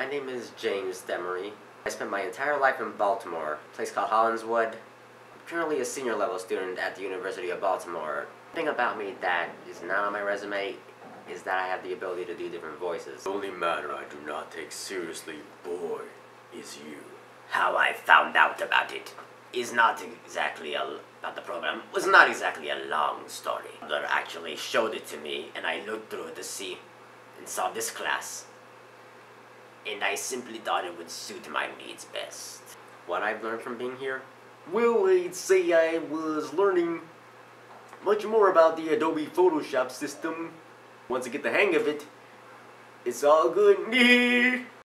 My name is Jame Demery. I spent my entire life in Baltimore, a place called Hollinswood. I'm currently a senior level student at the University of Baltimore. The thing about me that is not on my resume is that I have the ability to do different voices. The only matter I do not take seriously, boy, is you. How I found out about it is not exactly a, about the program was not exactly a long story. They actually showed it to me and I looked through it to see and saw this class. And I simply thought it would suit my needs best. What I've learned from being here? Well, I'd say I was learning much more about the Adobe Photoshop system. Once I get the hang of it, it's all good.